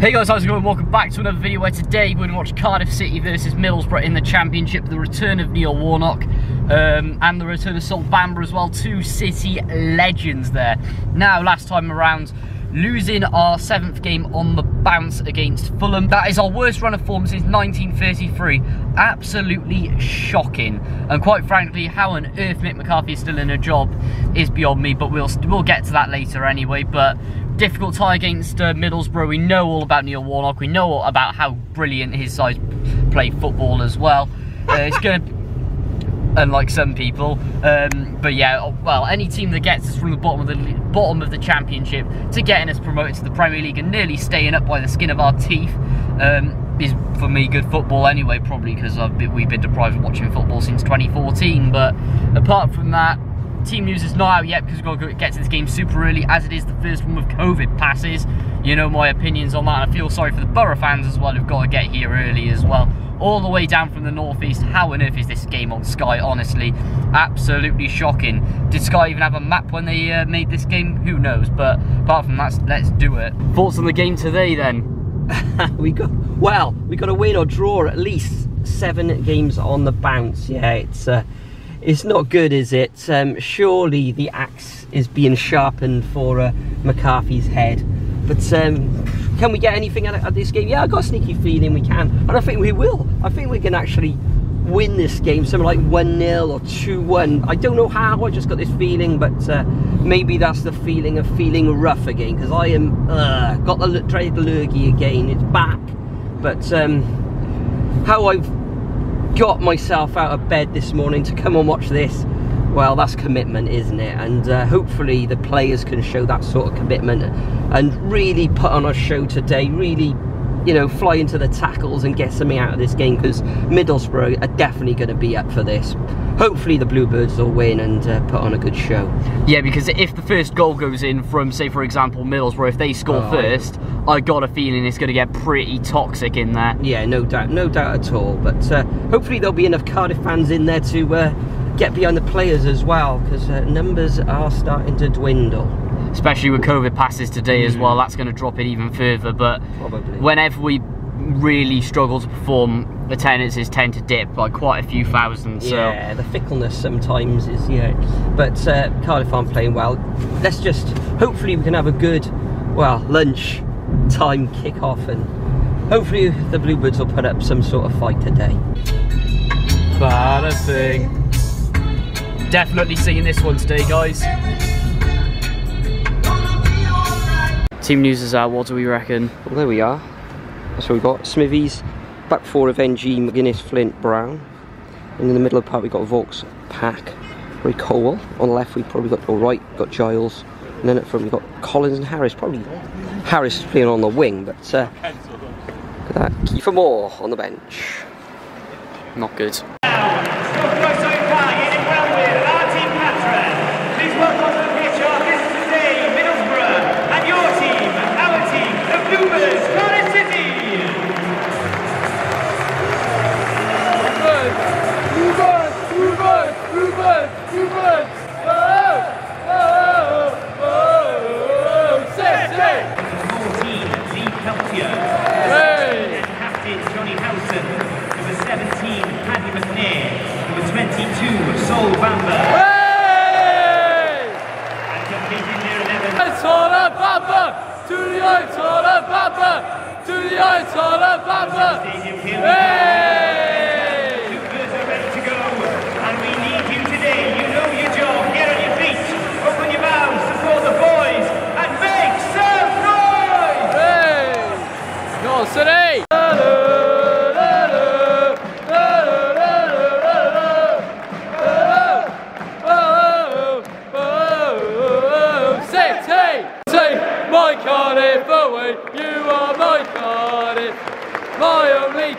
Hey guys, how's it going? Welcome back to another video where today we're going to watch Cardiff City versus Middlesbrough in the Championship, the return of Neil Warnock um, and the return of Sol Bamba as well, two City legends there. Now, last time around, losing our seventh game on the bounce against Fulham. That is our worst run of form since 1933. Absolutely shocking. And quite frankly, how on earth Mick McCarthy is still in a job is beyond me, but we'll, we'll get to that later anyway. But difficult tie against uh, Middlesbrough. We know all about Neil Warnock. We know about how brilliant his sides play football as well. Uh, it's going to unlike some people. Um, but yeah, well, any team that gets us from the bottom of the bottom of the championship to getting us promoted to the Premier League and nearly staying up by the skin of our teeth um, is for me good football anyway. Probably because we've been deprived of watching football since 2014. But apart from that, team news is not out yet because we've got to get to this game super early as it is the first one with COVID passes. You know my opinions on that. I feel sorry for the Borough fans as well who've got to get here early as well. All the way down from the northeast. How on earth is this game on Sky, honestly? Absolutely shocking. Did Sky even have a map when they uh, made this game? Who knows? But apart from that, let's do it. Thoughts on the game today then? we got well, we got a win or draw at least seven games on the bounce. Yeah, it's uh, it's not good, is it? Um, surely the axe is being sharpened for uh, McCarthy's head. But um, can we get anything out of this game? Yeah, I got a sneaky feeling we can. And I think we will. I think we can actually win this game, something like 1-0 or 2-1. I don't know how, I just got this feeling, but uh, maybe that's the feeling of feeling rough again, because I am, uh, got the dreaded lurgy again, it's back. But um, how I've got myself out of bed this morning to come and watch this. Well that's commitment isn't it? And uh, hopefully the players can show that sort of commitment and really put on a show today really you know fly into the tackles and get something out of this game because Middlesbrough are definitely going to be up for this hopefully the Bluebirds will win and uh, put on a good show. Yeah, because if the first goal goes in from, say, for example, Middlesbrough, if they score oh, first, I got a feeling it's going to get pretty toxic in there. Yeah, no doubt, no doubt at all. But uh, hopefully there'll be enough Cardiff fans in there to uh, get behind the players as well, because uh, numbers are starting to dwindle especially with COVID passes today as well. That's going to drop it even further. But Probably. whenever we really struggle to perform, the attendances tend to dip by quite a few thousand. So. Yeah, the fickleness sometimes is yeah. But uh, Cardiff aren't playing well. Let's just hopefully we can have a good, well, lunch time kick off and hopefully the Bluebirds will put up some sort of fight today. Bada thing. Definitely singing this one today, guys. Team news is out. What do we reckon? Well, there we are. So we've got Smithies, back four of NG, McGuinness, Flint, Brown. And in the middle of the park we've got Vaulks, Pack, Roy Cole. On the left we've probably got Wright, got Giles. And then up front we've got Collins and Harris. Probably Harris playing on the wing, but uh, look at that. Kiefer Moore on the bench. Not good. Sicherheit zur Waffe! Hey! Are ready to go, and we need you today. You know your job. Get on your feet, open your mouths, support the boys, and make some noise! Hey!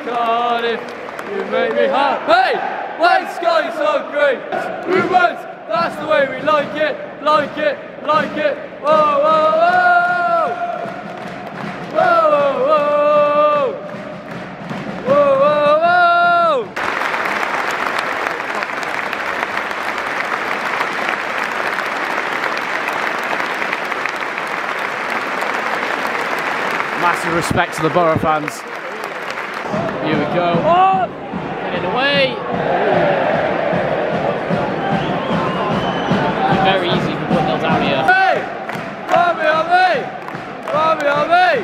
Cardiff, you make me happy. When sky's so green, we won't. That's the way we like it, like it, like it. Whoa, whoa, whoa. Whoa, whoa, whoa. Massive respect to the Borough fans. Here we go. Oh! Get it away. Very easy to put nil down here. Hey! Bobby! Bobby on me!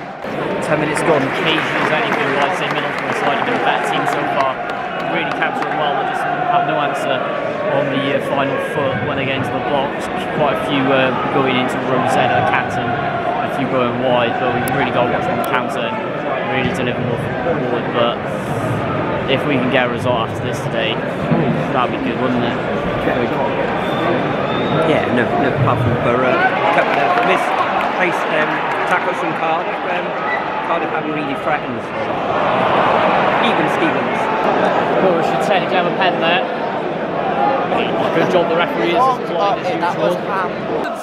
10 minutes gone. Is anything like say Middlesbrough side have been a better team so far. Really captured well. They just have no answer on the uh, final foot when they get into the box. Quite a few uh, going into Rosetta, Canton, a few going wide, but we've really got to watch on the counter really deliver more forward. But if we can get a result after this today, that'd be good, wouldn't it? Yeah, no, no, apart from Borough, a couple of missed place um, tackles from Cardiff. Um, Cardiff haven't really threatened. Even Stevens. Well, we should technically have a pen there. Good job the referee is as blind as usual.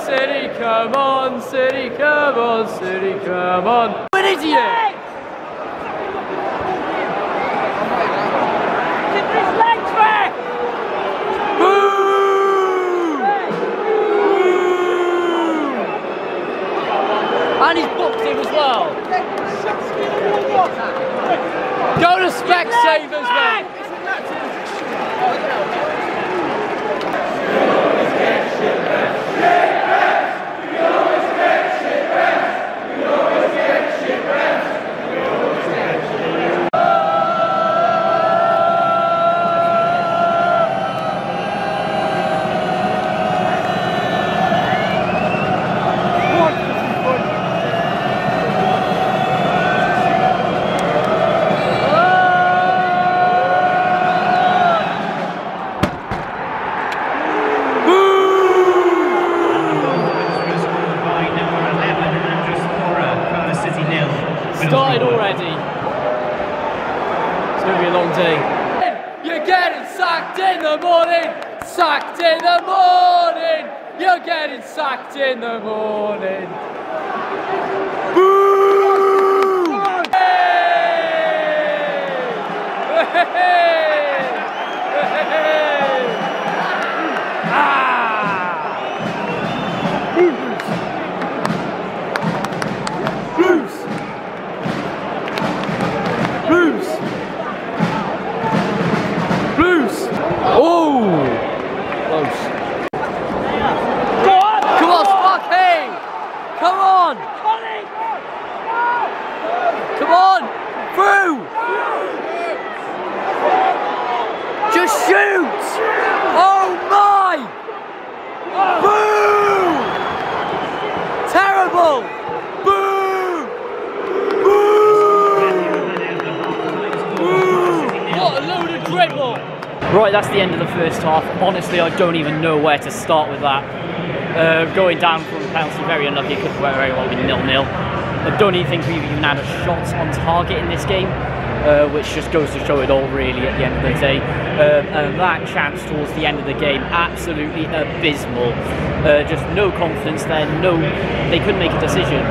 City, come on, City, come on, City, come on. An idiot! Go to Specsavers, mate! by number 11, Andraž Šporar, Cardiff City nil. Started already. It's going to be a long day. You're getting sacked in the morning! Sacked in the morning! You're getting sacked in the morning! Right, that's the end of the first half. Honestly, I don't even know where to start with that. Uh, going down from penalty, very unlucky. Could very well be nil-nil. I don't even think we've even had a shot on target in this game, uh, which just goes to show it all really at the end of the day. Um, and that chance towards the end of the game, absolutely abysmal. Uh, just no confidence there. No, they couldn't make a decision.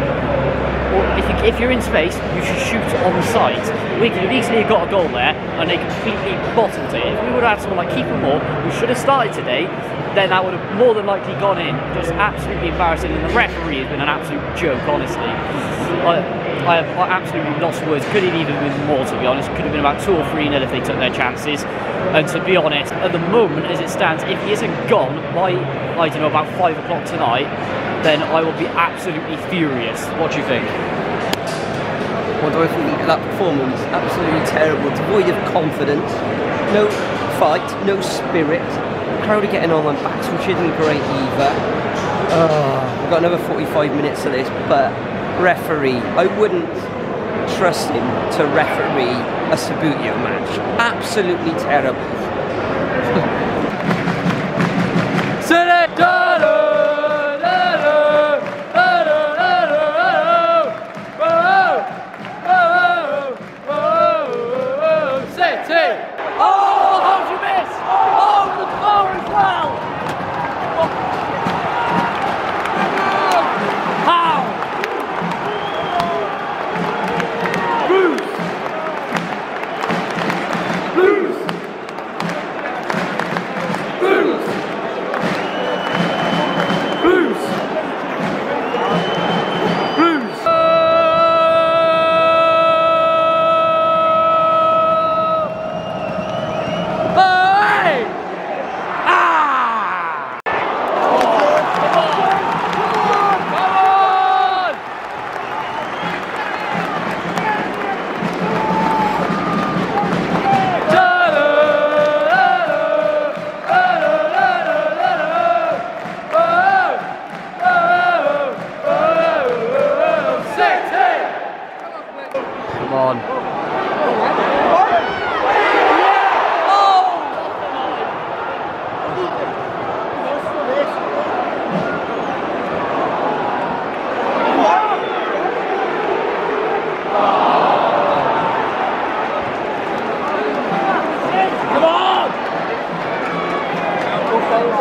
If, you, if you're in space, you should shoot on sight. Could have easily got a goal there, and they completely bottled it. If we would have had someone like Kiefer Moore, who should have started today, then that would have more than likely gone in. Just absolutely embarrassing, and the referee has been an absolute joke, honestly. I, I have I absolutely lost words. Could have even been more, to be honest. Could have been about two or three nil if they took their chances. And to be honest, at the moment, as it stands, if he isn't gone by, I don't know, about five o'clock tonight, then I will be absolutely furious. What do you think? What do I think of that performance? Absolutely terrible. Devoid of confidence. No fight, no spirit. Crowd are getting on my backs, which isn't great either. We've got another 45 minutes of this, but referee, I wouldn't trust him to referee a Subbuteo match. Absolutely terrible. City!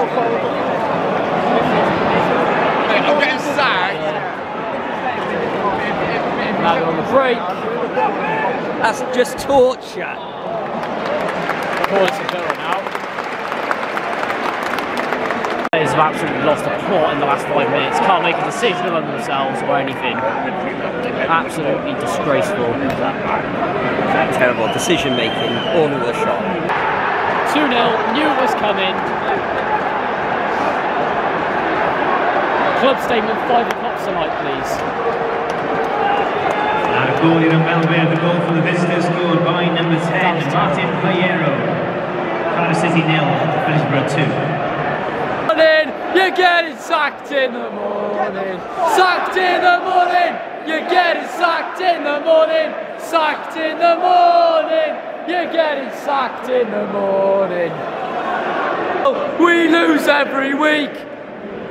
I'm getting sacked. Now they're on the break. That's just torture. Points are going now. Players have absolutely lost the plot in the last five minutes. Can't make a decision among themselves or anything. Absolutely disgraceful. Terrible decision making, all in the shot. 2 0, knew it was coming. Club statement, 5 o'clock tonight, please. And a goal in Melbourne, the goal for the visitors scored by number 10, Martin Payero. Cardiff City nil, Middlesbrough 2. morning, you're getting sacked in the morning. Sacked in the morning, you're getting sacked in the morning. Sacked in the morning, you're getting sacked in the morning. We lose every week,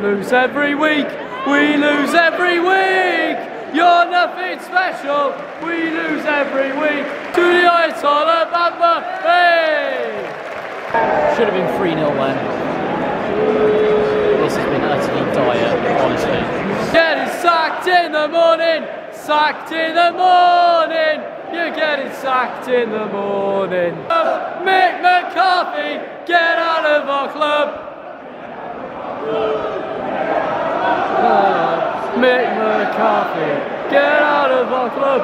lose every week, we lose every week. You're nothing special, we lose every week. To the Ayatollah Bamba, hey! Should have been 3 0 then. This has been utterly dire, honestly. Getting sacked in the morning, sacked in the morning. You're getting sacked in the morning. Mick McCarthy, get out of our club. Uh, Mick McCarthy, get out of our club.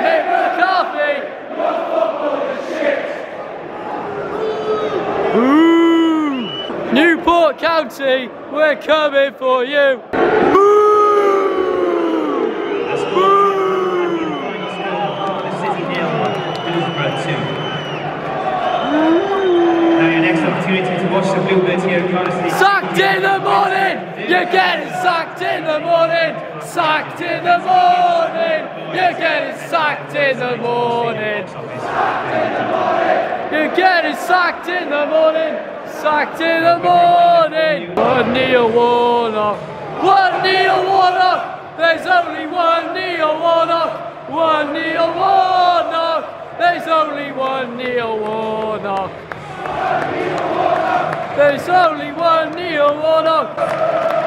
Mick McCarthy. Ooh. Newport County, we're coming for you. That's final score, Cardiff City nil, Middlesbrough 2. Now your next opportunity to watch the Bluebirds here at Cardiff City. Sacked in the morning, you're getting sacked in the morning. Sacked in the morning, you're getting sacked in the morning. Sucked in the morning! You're getting sacked in the morning. Sacked in the morning. One Neil Warnock. One Neil Warnock. There's only one Neil Warnock. One Neil Warnock. There's only one Neil Warnock. There's only one Neil Warnock.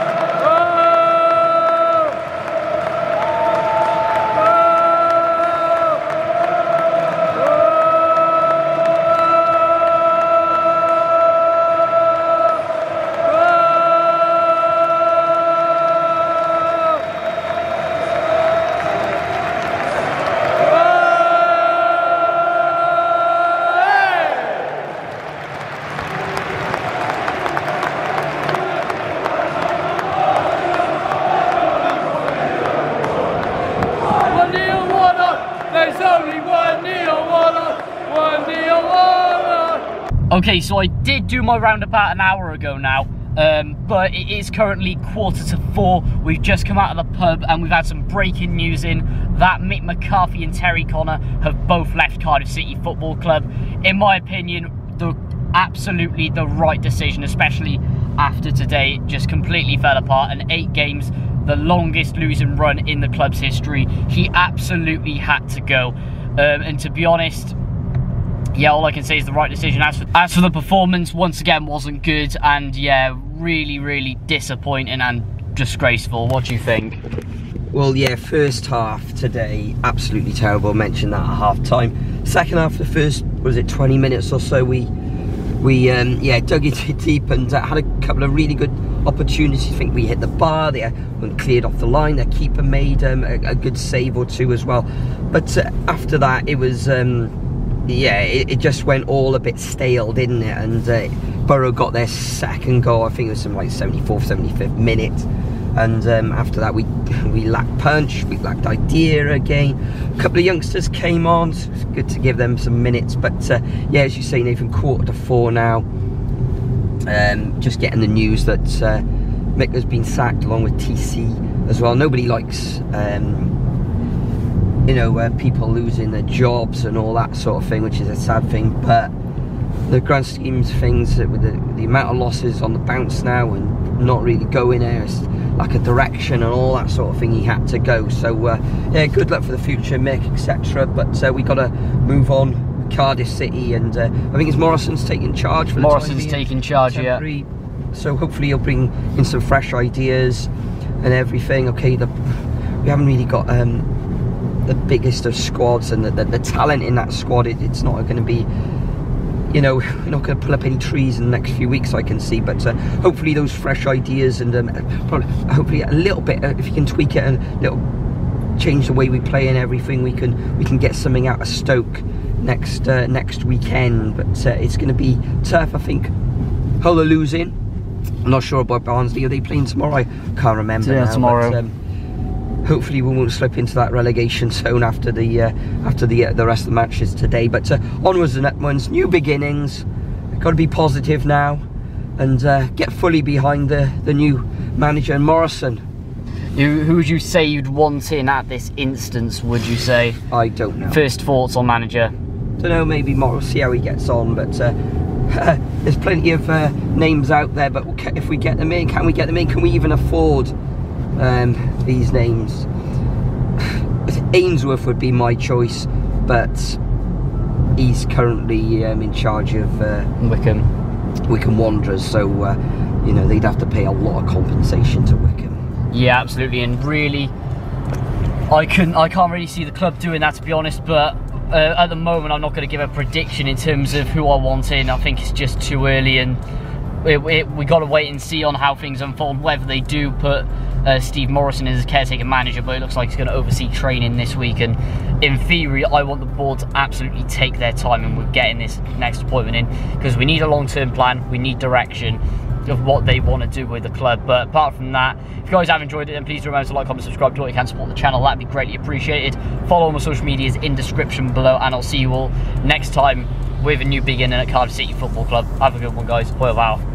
Okay, so I did do my round about an hour ago now, um, but it is currently quarter to four. We've just come out of the pub and we've had some breaking news in that Mick McCarthy and Terry Connor have both left Cardiff City Football Club. In my opinion, the absolutely the right decision, especially after today. It just completely fell apart and eight games, the longest losing run in the club's history. He absolutely had to go. Um, and to be honest, yeah, all I can say is the right decision. As for, as for the performance, once again, wasn't good, and yeah, really, really disappointing and disgraceful. What do you think? Well, yeah, first half today, absolutely terrible. Mentioned that at half time. Second half, the first, was it 20 minutes or so, we, we um, yeah, dug into deep and uh, had a couple of really good opportunities. I think we hit the bar, they uh, went cleared off the line, their keeper made um, a, a good save or two as well. But uh, after that, it was, um, yeah, it, it just went all a bit stale, didn't it? And uh, Borough got their second goal, I think it was some like 74th, 75th minute and um, after that we we lacked punch we lacked idea again a couple of youngsters came on so it's good to give them some minutes but uh, yeah as you say Nathan quarter to four now um, just getting the news that uh, Mick has been sacked along with TC as well. Nobody likes, um, you know, where people losing their jobs and all that sort of thing, which is a sad thing. But the grand schemes of things, with the, the amount of losses on the bounce now and not really going there, it's like a direction and all that sort of thing, he had to go. So, uh, yeah, good luck for the future, Mick, etc. But uh, we got to move on. Cardiff City, and uh, I think it's Morison's taking charge for the Morison's taking charge, yeah. So hopefully he'll bring in some fresh ideas and everything. Okay, the, we haven't really got um, the biggest of squads, and the, the, the talent in that squad. It, it's not going to be you know, we're not going to pull up any trees in the next few weeks, I can see. But uh, hopefully, those fresh ideas and um, probably, hopefully a little bit, uh, if you can tweak it and little change the way we play and everything, we can we can get something out of Stoke next uh, next weekend. But uh, it's going to be tough, I think. Hull are losing. I'm not sure about Barnsley. Are they playing tomorrow? I can't remember. Yeah, now, tomorrow. But, um, hopefully we won't slip into that relegation zone after the uh, after the uh, the rest of the matches today. But uh, onwards and upwards, new beginnings. Got to be positive now, and uh, get fully behind the the new manager Morison. Who, who would you say you'd want in at this instance, would you say? I don't know. First thoughts on manager? Don't know. Maybe Morris. See how he gets on. But uh, there's plenty of uh, names out there. But if we get them in, can we get them in? Can we even afford um, these names? Ainsworth would be my choice, but he's currently um, in charge of uh, Wycombe. Wycombe Wanderers, so uh, you know they'd have to pay a lot of compensation to Wycombe. Yeah, absolutely, and really, I can I can't really see the club doing that to be honest. But uh, at the moment, I'm not going to give a prediction in terms of who I want in. I think it's just too early, and it, it, we got to wait and see on how things unfold. Whether they do put uh, Steve Morison as caretaker manager, but it looks like he's going to oversee training this week. And in theory, I want the board to absolutely take their time and we're getting this next appointment in because we need a long-term plan. We need direction of what they want to do with the club. But apart from that, if you guys have enjoyed it, then please remember to like, comment, subscribe, do what you can support the channel. That'd be greatly appreciated. Follow all my social medias in description below, and I'll see you all next time with a new beginning at Cardiff City Football Club. Have a good one, guys. Hoyle Val.